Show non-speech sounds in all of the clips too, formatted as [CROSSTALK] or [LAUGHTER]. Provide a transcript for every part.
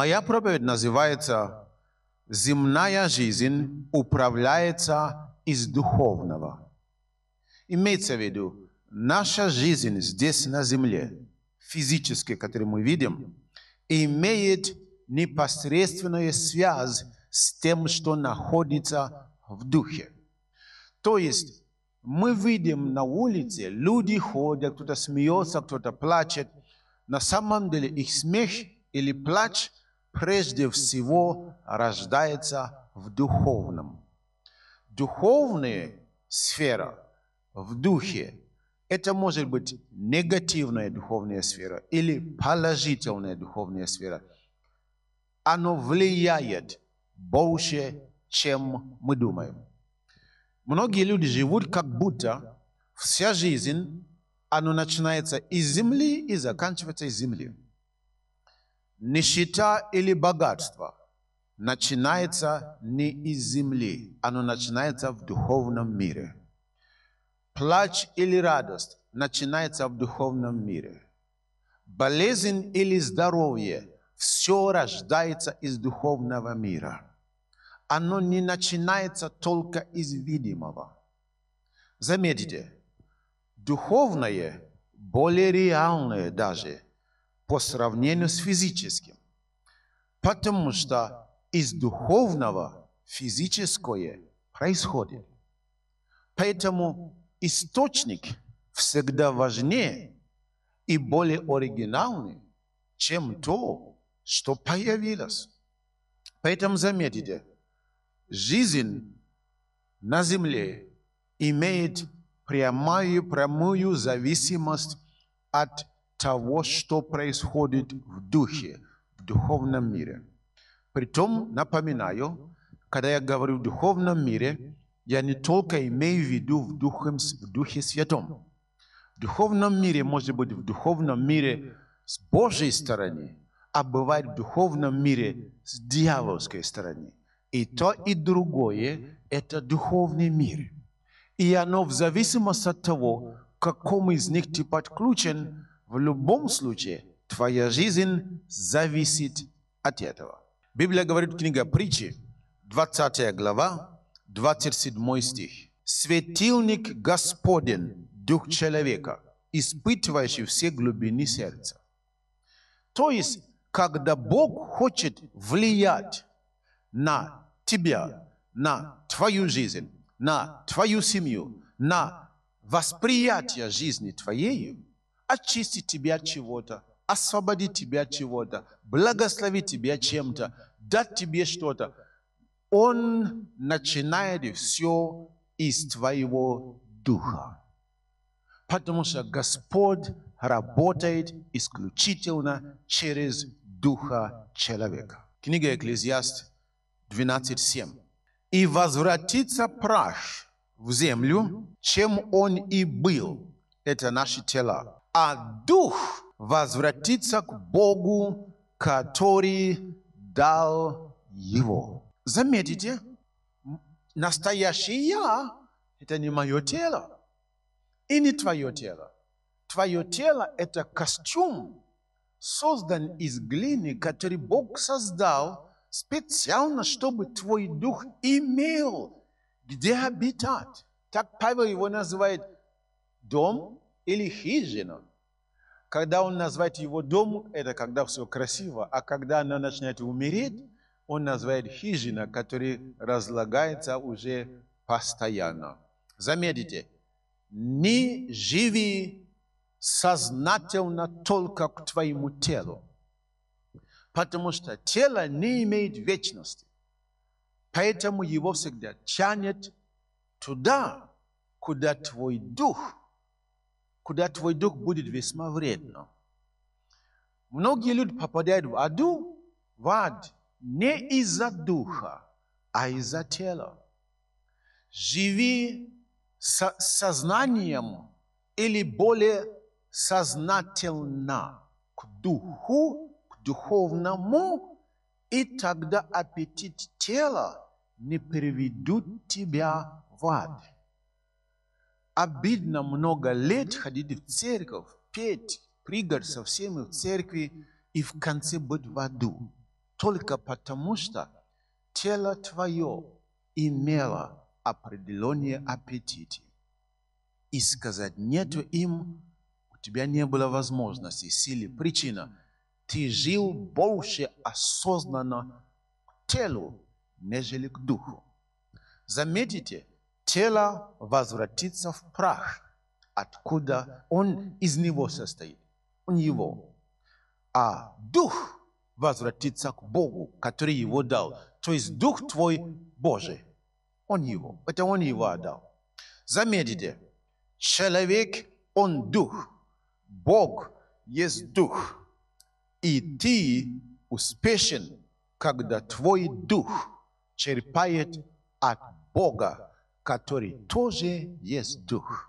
Моя проповедь называется «Земная жизнь управляется из духовного». Имеется в виду, наша жизнь здесь на земле, физически, которую мы видим, имеет непосредственную связь с тем, что находится в духе. То есть мы видим на улице, люди ходят, кто-то смеется, кто-то плачет. На самом деле их смех или плач прежде всего рождается в духовном. Духовная сфера в духе – это может быть негативная духовная сфера или положительная духовная сфера. Оно влияет больше, чем мы думаем. Многие люди живут как будто вся жизнь, оно начинается из земли и заканчивается из земли. Нищета или богатство начинается не из земли, оно начинается в духовном мире. Плач или радость начинается в духовном мире. Болезнь или здоровье – все рождается из духовного мира. Оно не начинается только из видимого. Заметьте, духовное более реальное даже – по сравнению с физическим. Потому что из духовного физическое происходит. Поэтому источник всегда важнее и более оригинальный, чем то, что появилось. Поэтому заметьте, жизнь на земле имеет прямую, прямую зависимость от того, что происходит в духе, в духовном мире. Притом, напоминаю, когда я говорю в духовном мире, я не только имею в виду в Духе, в Духе Святом. В духовном мире может быть в духовном мире с Божьей стороны, а бывает в духовном мире с дьявольской стороны. И то, и другое – это духовный мир. И оно в зависимости от того, к какому из них ты подключен, в любом случае, твоя жизнь зависит от этого. Библия говорит, книга притчи, 20 глава, 27 стих. «Светильник Господен, Дух человека, испытывающий все глубины сердца». То есть, когда Бог хочет влиять на тебя, на твою жизнь, на твою семью, на восприятие жизни твоей, очистить тебя от чего-то, освободить тебя от чего-то, благословить тебя чем-то, дать тебе что-то. Он начинает все из твоего духа. Потому что Господь работает исключительно через духа человека. Книга Экклезиаст 12.7. «И возвратится прах в землю, чем он и был». Это наши тела а дух возвратится к Богу, который дал его. Заметите, настоящее я – это не мое тело и не твое тело. Твое тело – это костюм, создан из глины, который Бог создал специально, чтобы твой дух имел где обитать. Так Павел его называет дом или хижина. Когда он называет его дом, это когда все красиво, а когда она начинает умереть, он называет хижина, которая разлагается уже постоянно. Заметьте, не живи сознательно только к твоему телу, потому что тело не имеет вечности, поэтому его всегда тянет туда, куда твой дух – куда твой дух будет весьма вредно. Многие люди попадают в аду, в ад, не из-за духа, а из-за тела. Живи со сознанием или более сознательно к духу, к духовному, и тогда аппетит тела не приведут тебя в ад обидно много лет ходить в церковь, петь, прыгать со всеми в церкви и в конце быть в аду. только потому, что тело твое имело определенные аппетиты. И сказать нету им, у тебя не было возможности, силы, причина. Ты жил больше осознанно к телу, нежели к духу. Заметите, тело возвратится в прах, откуда он из него состоит. Он его. А дух возвратится к Богу, который его дал. То есть дух твой Божий. Он его. Это он его отдал. Заметите, человек, он дух. Бог есть дух. И ты успешен, когда твой дух черпает от Бога, который тоже есть дух.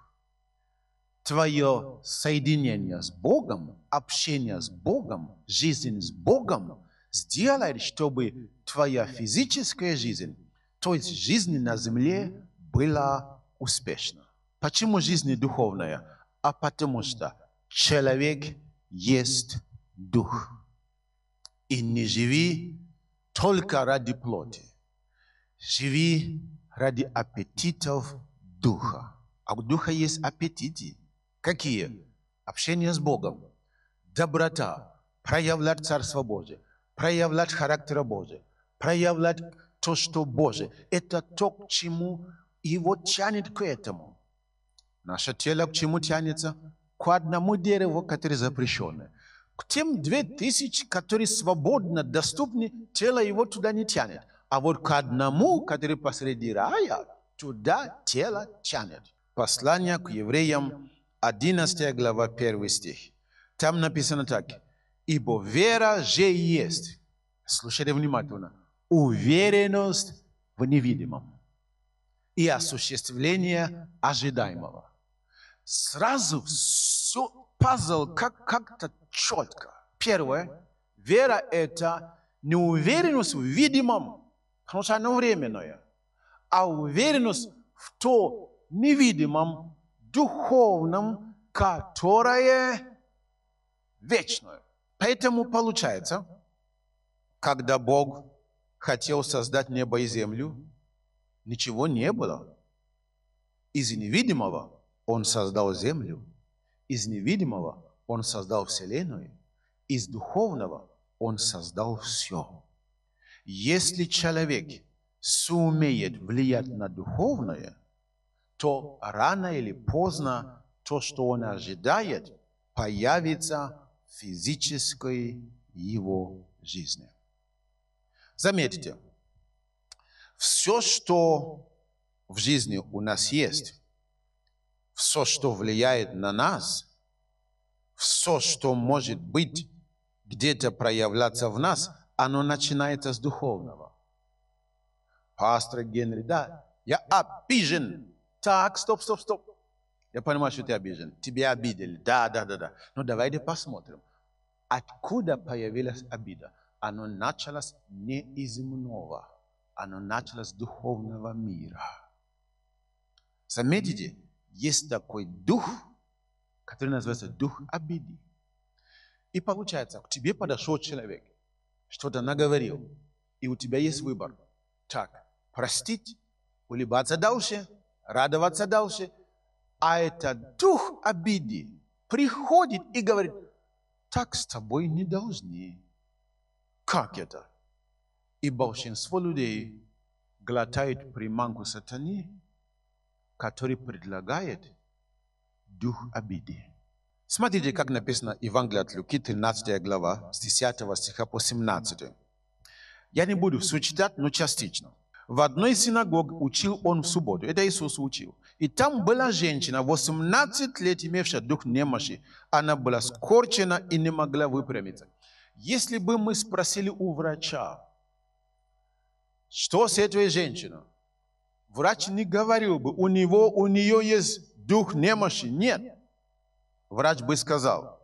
Твое соединение с Богом, общение с Богом, жизнь с Богом сделает, чтобы твоя физическая жизнь, то есть жизнь на земле, была успешна. Почему жизнь духовная? А потому что человек есть дух. И не живи только ради плоти. Живи ради аппетитов духа. А у духа есть аппетиты. Какие? Общение с Богом, доброта, проявлять Царство Божие, проявлять характер Божий, проявлять то, что Божие. Это то, к чему его тянет к этому. Наше тело к чему тянется? К одному дереву, которое запрещенное. К тем две тысячи, которые свободно доступны, тело его туда не тянет. А вот к одному, который посреди рая, туда тело тянет. Послание к евреям, 11 глава, 1 стих. Там написано так. Ибо вера же есть. Слушайте внимательно. Уверенность в невидимом и осуществление ожидаемого. Сразу все, пазл как, как-то четко. Первое, вера – это неуверенность в видимом, потому что оно временное, а уверенность в то невидимом, духовном, которое вечное. Поэтому получается, когда Бог хотел создать небо и землю, ничего не было. Из невидимого Он создал землю, из невидимого Он создал Вселенную, из духовного Он создал все. Если человек сумеет влиять на духовное, то рано или поздно то, что он ожидает, появится в физической его жизни. Заметьте, все, что в жизни у нас есть, все, что влияет на нас, все, что может быть где-то проявляться в нас, оно начинается с духовного. Пастор Генри, да, я обижен. Так, стоп, стоп, стоп. Я понимаю, что ты обижен. Тебя обидели. Да, да, да, да. Но давайте посмотрим. Откуда появилась обида? Оно началось не из земного, оно началось с духовного мира. Заметите, есть такой дух, который называется дух обиды. И получается, к тебе подошел человек, что-то наговорил, и у тебя есть выбор. Так, простить, улыбаться дальше, радоваться дальше. А этот дух обиды приходит и говорит, так с тобой не должны. Как это? И большинство людей глотает приманку сатаны, который предлагает дух обиды. Смотрите, как написано Евангелие от Луки, 13 глава, с 10 стиха по 17. Я не буду все читать, но частично. В одной синагоге учил он в субботу. Это Иисус учил. И там была женщина, 18 лет имевшая дух немощи. Она была скорчена и не могла выпрямиться. Если бы мы спросили у врача, что с этой женщиной, врач не говорил бы, у него, у нее есть дух немощи. Нет. Врач бы сказал,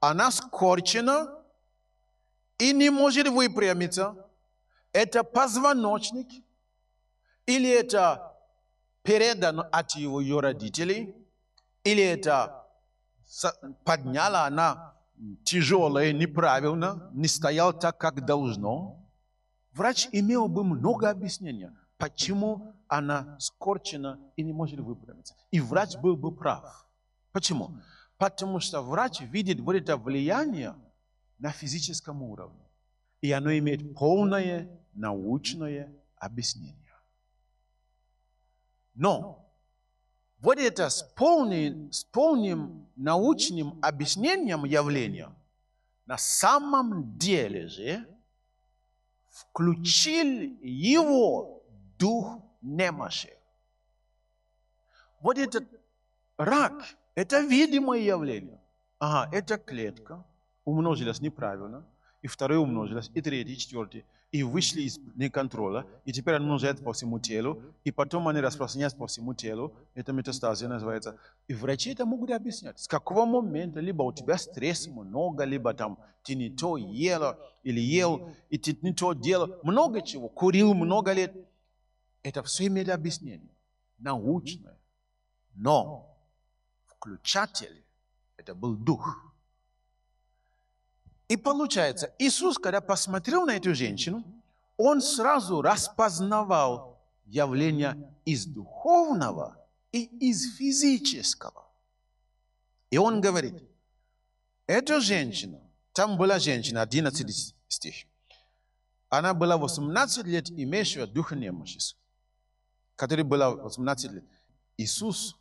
она скорчена и не может выпрямиться. Это позвоночник – или это передано от его, ее родителей, или это подняла она тяжелое, неправильно, не стоял так, как должно, врач имел бы много объяснений, почему она скорчена и не может выпрямиться. И врач был бы прав. Почему? Потому что врач видит вот это влияние на физическом уровне. И оно имеет полное научное объяснение. Но вот это с полным, с полным научным объяснением явления на самом деле же включил его дух немощи. Вот этот рак, это видимое явление. Ага, эта клетка. Умножилась неправильно, и второе умножилось, и третье, и четвертое и вышли из неконтроля, и теперь они умножают по всему телу, и потом они распространяются по всему телу, это метастазия называется. И врачи это могут объяснять, с какого момента, либо у тебя стресс много, либо там ты не то ела, или ел, и ты не то делал, много чего, курил много лет. Это все имеет объяснение, научное. Но включатель, это был дух. И получается, Иисус, когда посмотрел на эту женщину, он сразу распознавал явление из духовного и из физического. И он говорит, эта женщина, там была женщина, 11 стих, она была 18 лет, имеющая духа немощи, которая была 18 лет. Иисус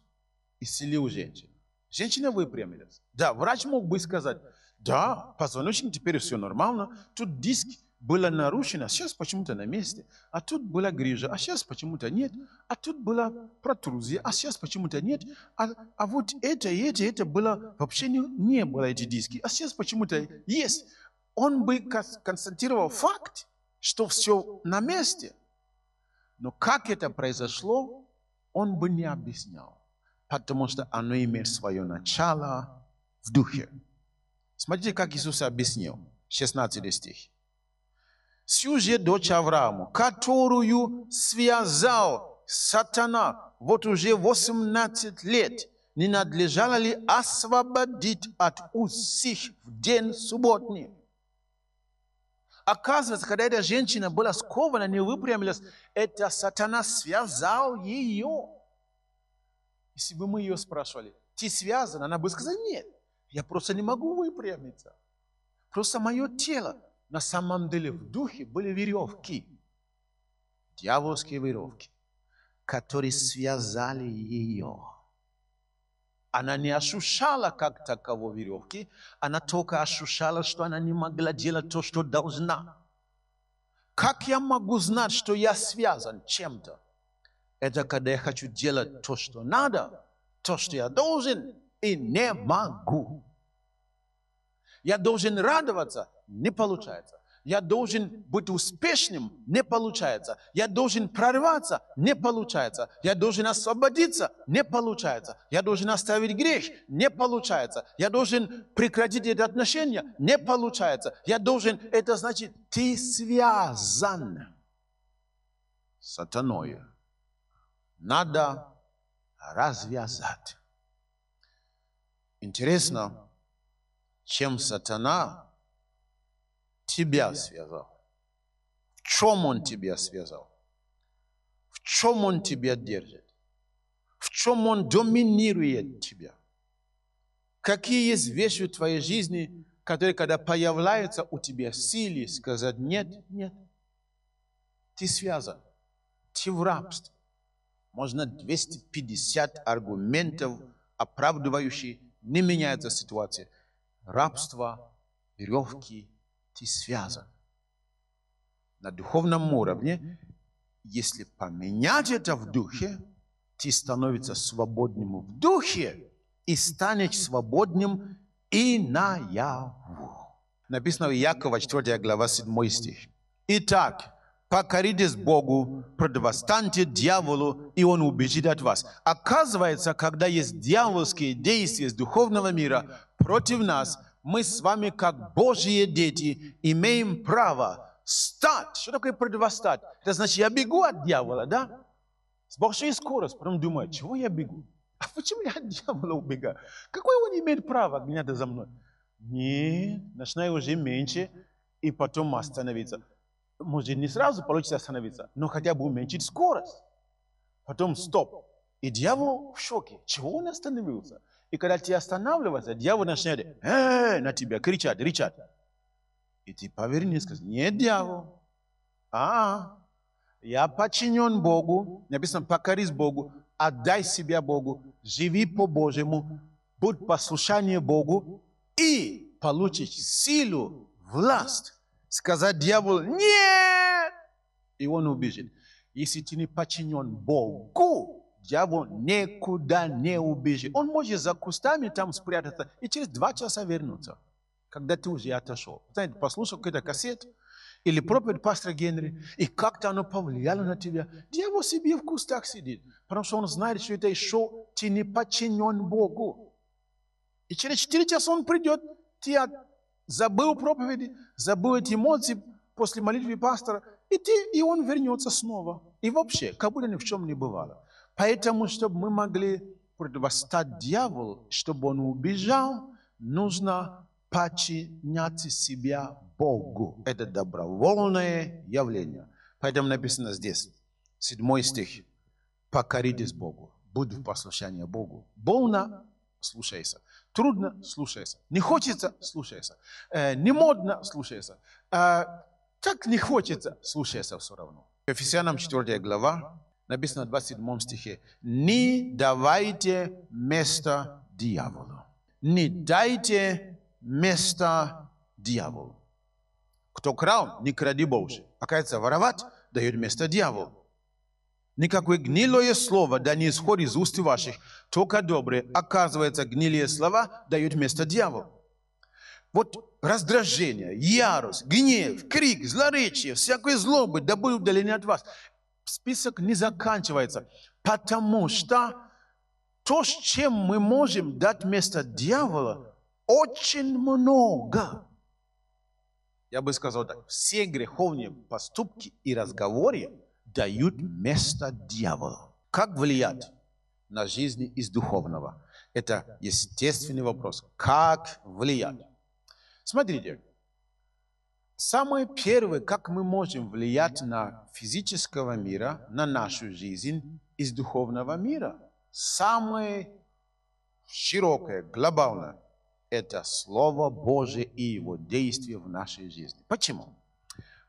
исцелил женщину. Женщина выпрямилась. Да, врач мог бы сказать, да, позвоночник теперь все нормально. Тут диск было нарушено, а сейчас почему-то на месте. А тут была грыжа, а сейчас почему-то нет. А тут была протрузия, а сейчас почему-то нет. А, а вот это и это, это было, вообще не, не было эти диски. А сейчас почему-то есть. Он бы констатировал факт, что все на месте. Но как это произошло, он бы не объяснял. Потому что оно имеет свое начало в духе. Смотрите, как Иисус объяснил. 16 стих. Сью же дочь Аврааму, которую связал сатана вот уже 18 лет, не надлежало ли освободить от усих в день субботний? Оказывается, когда эта женщина была скована, не выпрямилась, это сатана связал ее. Если бы мы ее спрашивали, ты связан, она бы сказала, нет. Я просто не могу выпрямиться. Просто мое тело. На самом деле в духе были веревки. Дьявольские веревки, которые связали ее. Она не ощущала как таково веревки, она только ощущала, что она не могла делать то, что должна. Как я могу знать, что я связан чем-то? Это когда я хочу делать то, что надо, то, что я должен, и не могу. Я должен радоваться, не получается. Я должен быть успешным, не получается. Я должен прорваться, не получается. Я должен освободиться, не получается. Я должен оставить грех, не получается. Я должен прекратить это отношение, не получается. Я должен, это значит, ты связан сатаной. Надо развязать. Интересно, чем сатана тебя связал. В чем он тебя связал? В чем он тебя держит? В чем он доминирует тебя? Какие есть вещи в твоей жизни, которые, когда появляются у тебя силы, сказать нет, нет. Ты связан. Ты в рабстве. Можно 250 аргументов, оправдывающих не меняется ситуация. Рабство, веревки, ты связан. На духовном уровне, если поменять это в духе, ты становишься свободным в духе и станешь свободным и наяву. Написано в Якова 4 глава 7 стих. Итак, покоритесь Богу, противостаньте дьяволу, и он убежит от вас. Оказывается, когда есть дьявольские действия из духовного мира против нас, мы с вами, как Божьи дети, имеем право стать. Что такое противостать? Это значит, я бегу от дьявола, да? С большой скоростью. Потом думаю, чего я бегу? [LAUGHS] А почему я от дьявола убегаю? Какое он имеет право гнаться за мной? Нет, начинай уже меньше и потом остановиться. Может, не сразу получится остановиться, но хотя бы уменьшить скорость. Потом стоп. И дьявол в шоке. Чего он остановился? И когда ты останавливаешься, дьявол начинает э, на тебя кричать, кричать. И ты поверни скажи, нет, дьявол. А, я подчинен Богу. Написано, покорись Богу, отдай себя Богу, живи по Божьему, будь послушание Богу и получишь силу, власть. Сказать дьяволу, нет, и он убежит. Если ты не подчинен Богу, дьявол никуда не убежит. Он может за кустами там спрятаться и через два часа вернуться, когда ты уже отошел. Знаете, послушал какой-то кассет или проповедь пастора Генри, и как-то оно повлияло на тебя. Дьявол себе в кустах сидит, потому что он знает, что это еще ты не подчинен Богу. И через четыре часа он придет, ты. Забыл проповеди, забыл эти эмоции после молитвы пастора, и, ты, и он вернется снова. И вообще, как будто ни в чем не бывало. Поэтому, чтобы мы могли противостать дьяволу, чтобы он убежал, нужно подчинять себя Богу. Это добровольное явление. Поэтому написано здесь, седьмой стих. Покоритесь Богу. Будь в послушании Богу. Больно – слушайся. Трудно – слушайся. Не хочется – слушайся. Э, не модно – слушайся. Э, так не хочется – слушайся все равно. Ефесянам 4 глава, написано в 27 стихе. Не давайте место дьяволу. Не дайте место дьяволу. Кто крал, не кради больше. Оказывается, воровать дает место дьяволу. Никакое гнилое слово да не исходит из уст ваших, только добрые. Оказывается, гнилые слова дают место дьяволу. Вот раздражение, ярость, гнев, крик, злоречие, всякое злобы да будет удаление от вас. Список не заканчивается, потому что то, с чем мы можем дать место дьявола, очень много. Я бы сказал так, все греховные поступки и разговоры дают место дьяволу. Как влиять на жизнь из духовного? Это естественный вопрос. Как влиять? Смотрите, самое первое, как мы можем влиять на физического мира, на нашу жизнь из духовного мира. Самое широкое, глобальное, это Слово Божие и Его действие в нашей жизни. Почему?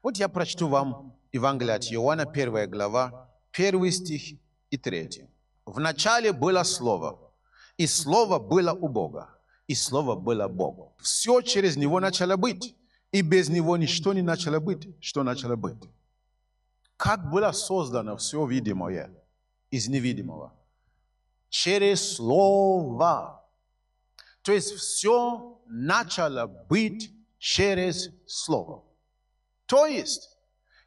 Вот я прочту вам Евангелие от Иоанна, первая глава, первый стих и третий. В начале было Слово, и Слово было у Бога, и Слово было Богу. Все через Него начало быть, и без Него ничто не начало быть, что начало быть. Как было создано все видимое из невидимого? Через Слово. То есть все начало быть через Слово. То есть,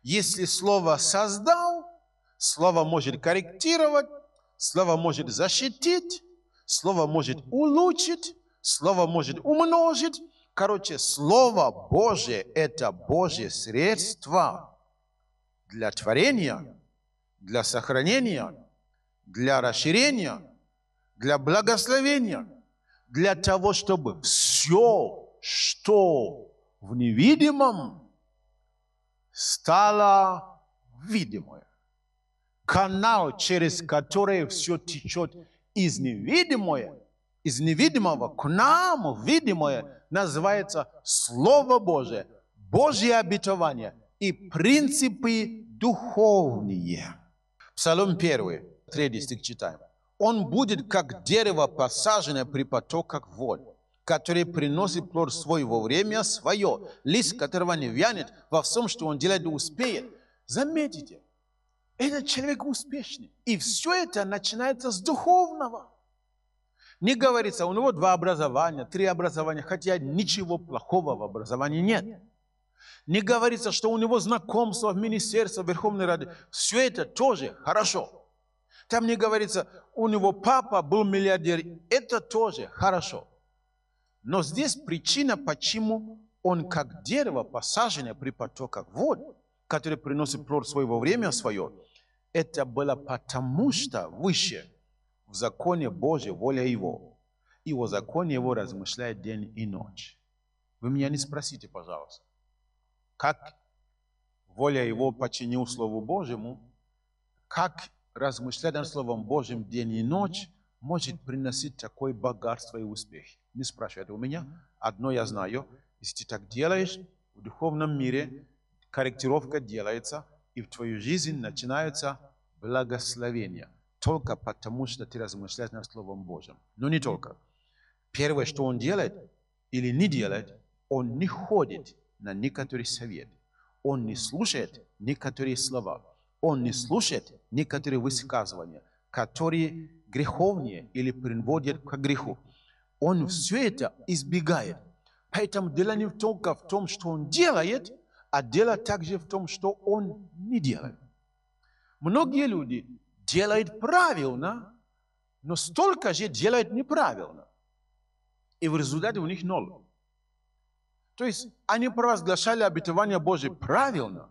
если Слово создал, Слово может корректировать, Слово может защитить, Слово может улучшить, Слово может умножить. Короче, Слово Божие – это Божье средство для творения, для сохранения, для расширения, для благословения, для того, чтобы все, что в невидимом, стало видимое. Канал, через который все течет из невидимого, из невидимого к нам видимое, называется Слово Божие, Божье обетование и принципы духовные. Псалом 1, 3 стих читаем. Он будет как дерево, посаженное при потоках вод который приносит плод свой во время свое, лист которого не вянет, во всем, что он делает, успеет. Заметите, этот человек успешный. И все это начинается с духовного. Не говорится, у него два образования, три образования, хотя ничего плохого в образовании нет. Не говорится, что у него знакомство в Министерстве Верховной Рады. Все это тоже хорошо. Там не говорится, у него папа был миллиардер. Это тоже хорошо. Но здесь причина, почему он как дерево, посаженное при потоках вод, которое приносит плод своего время свое, это было потому, что выше в законе Божьей воля Его. И о законе Его размышляет день и ночь. Вы меня не спросите, пожалуйста, как воля Его подчинил Слову Божьему, как размышлять над Словом Божьим день и ночь может приносить такое богатство и успех. Не спрашивайте у меня. Одно я знаю. Если ты так делаешь, в духовном мире корректировка делается, и в твою жизнь начинаются благословения. Только потому, что ты размышляешь над Словом Божьим. Но не только. Первое, что он делает или не делает, он не ходит на некоторые советы. Он не слушает некоторые слова. Он не слушает некоторые высказывания, которые греховнее или приводят к греху. Он все это избегает. Поэтому дело не только в том, что он делает, а дело также в том, что он не делает. Многие люди делают правильно, но столько же делают неправильно. И в результате у них ноль. То есть они провозглашали обетование Божие правильно,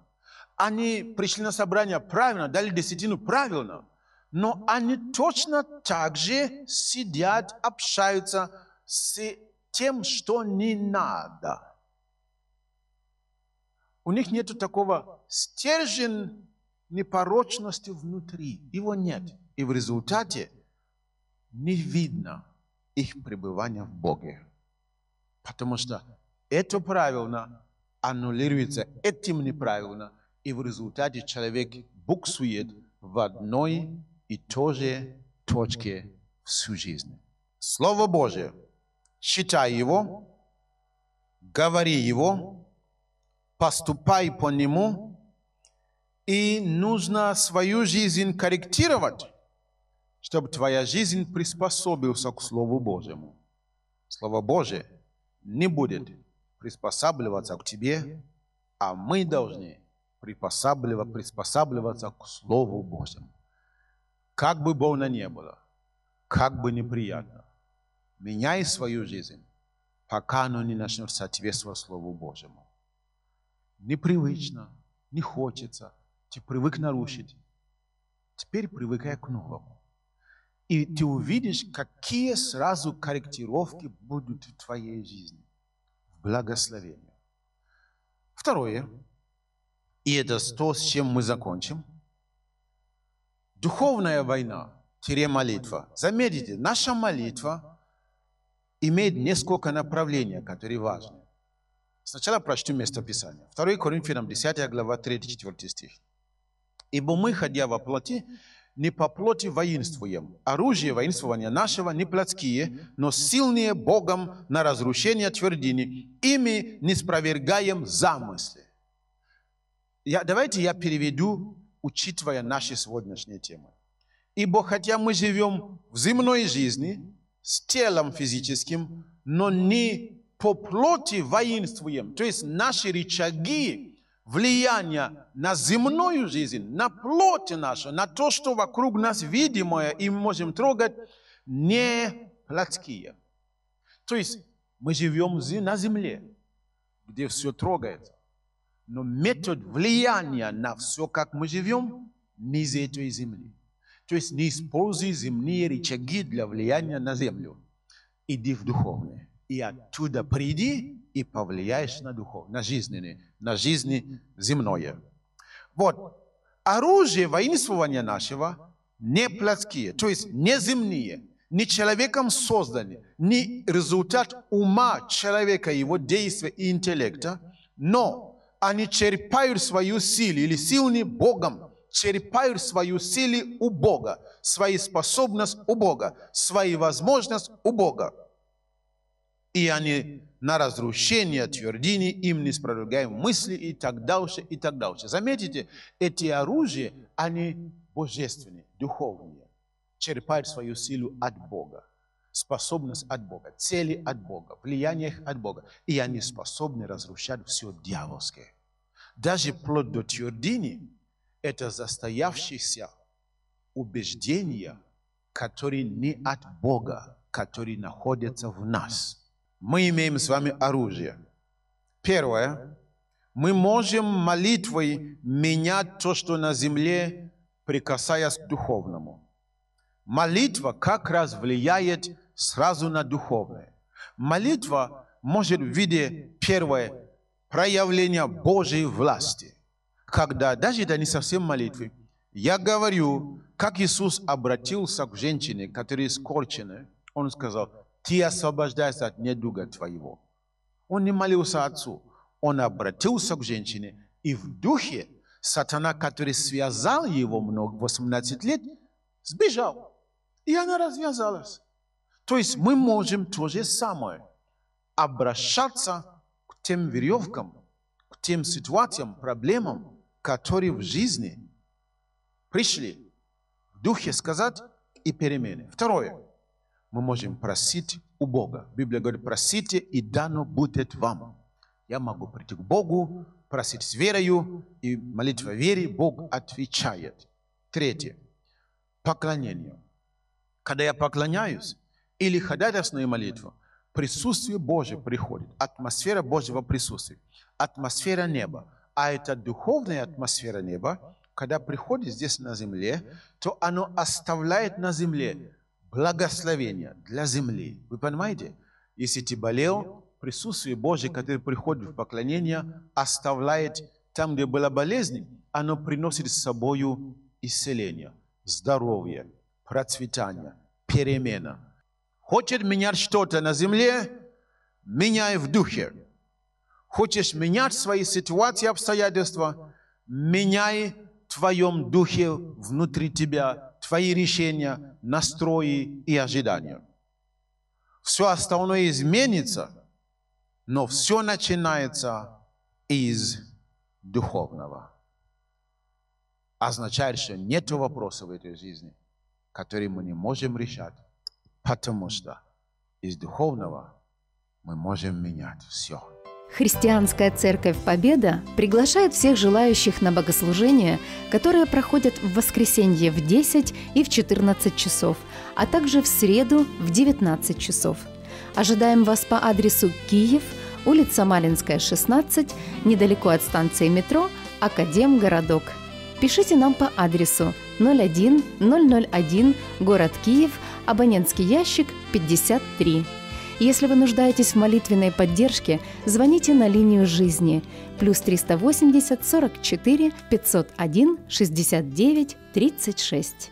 они пришли на собрание правильно, дали десятину правильно, но они точно так же сидят, общаются с тем, что не надо. У них нет такого стержень непорочности внутри. Его нет. И в результате не видно их пребывания в Боге. Потому что это правильно аннулируется этим неправильно, и в результате человек буксует в одной и той же точке всю жизнь. Слово Божие. Читай его, говори его, поступай по нему, и нужно свою жизнь корректировать, чтобы твоя жизнь приспособился к Слову Божьему. Слово Божие не будет приспосабливаться к тебе, а мы должны приспосабливаться к Слову Божьему. Как бы больно не было, как бы неприятно, меняй свою жизнь, пока оно не начнет соответствовать Слову Божьему. Непривычно, не хочется, ты привык нарушить. Теперь привыкай к новому. И ты увидишь, какие сразу корректировки будут в твоей жизни благословению. Второе, и это то, с чем мы закончим. Духовная война, тире молитва. Заметьте, наша молитва имеет несколько направлений, которые важны. Сначала прочту место Писания. 2 Коринфянам 10 глава 3-4 стих. «Ибо мы, ходя во плоти, не по плоти воинствуем. Оружие воинствования нашего не плотские, но сильные Богом на разрушение твердыни. Ими не спровергаем замыслы. Я, давайте я переведу, учитывая наши сегодняшние темы. Ибо хотя мы живем в земной жизни, с телом физическим, но не по плоти воинствуем. То есть наши рычаги влияние на земную жизнь, на плоть нашу, на то, что вокруг нас видимое, и мы можем трогать, не плотские. То есть мы живем на земле, где все трогается. Но метод влияния на все, как мы живем, не из этой земли. То есть не используй земные рычаги для влияния на землю. Иди в духовное. И оттуда приди и повлияешь на духов, на жизненные, на жизни земное. Вот, оружие воинствования нашего не плотские, то есть не земные, не человеком созданы, не результат ума человека, его действия и интеллекта, но они черпают свою силу или сильны Богом, черпают свою силу у Бога, свои способности у Бога, свои возможности у Бога. И они на разрушение твердыни, им не спровергаем мысли и так дальше, и так дальше. Заметите, эти оружия, они божественные, духовные, черпают свою силу от Бога, способность от Бога, цели от Бога, влияние от Бога. И они способны разрушать все дьявольское. Даже плод до твердыни – это застоявшиеся убеждения, которые не от Бога, которые находятся в нас – мы имеем с вами оружие. Первое, мы можем молитвой менять то, что на земле, прикасаясь к духовному. Молитва как раз влияет сразу на духовное. Молитва может в виде первое проявления Божьей власти. Когда, даже это не совсем молитвы, я говорю, как Иисус обратился к женщине, которая скорчена, Он сказал, ты освобождаешься от недуга твоего. Он не молился Отцу, Он обратился к женщине, и в духе сатана, который связал его много, 18 лет, сбежал. И она развязалась. То есть мы можем то же самое обращаться к тем веревкам, к тем ситуациям, проблемам, которые в жизни пришли в духе сказать и перемены. Второе. Мы можем просить у Бога. Библия говорит, просите, и дано будет вам. Я могу прийти к Богу, просить с верою, и молитва вере Бог отвечает. Третье. Поклонение. Когда я поклоняюсь, или ходатайственная молитва, присутствие Божье приходит, атмосфера Божьего присутствия, атмосфера неба. А это духовная атмосфера неба, когда приходит здесь на земле, то оно оставляет на земле благословение для земли. Вы понимаете? Если ты болел, присутствие Божье, которое приходит в поклонение, оставляет там, где была болезнь, оно приносит с собой исцеление, здоровье, процветание, перемена. Хочет менять что-то на земле, меняй в духе. Хочешь менять свои ситуации, обстоятельства, меняй в твоем духе внутри тебя, твои решения, настрои и ожидания. Все остальное изменится, но все начинается из духовного. Означает, что нет вопроса в этой жизни, которые мы не можем решать, потому что из духовного мы можем менять все. Христианская церковь Победа приглашает всех желающих на богослужения, которые проходят в воскресенье в 10 и в 14 часов, а также в среду в 19 часов. Ожидаем вас по адресу Киев, улица Малинская, 16, недалеко от станции метро Академгородок. Пишите нам по адресу 01 001, город Киев, абонентский ящик 53. Если вы нуждаетесь в молитвенной поддержке, звоните на линию жизни плюс 380 44 501 69 36.